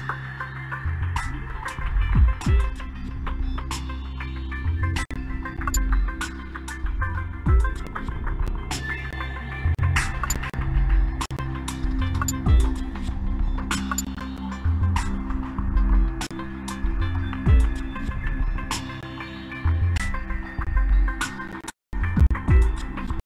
you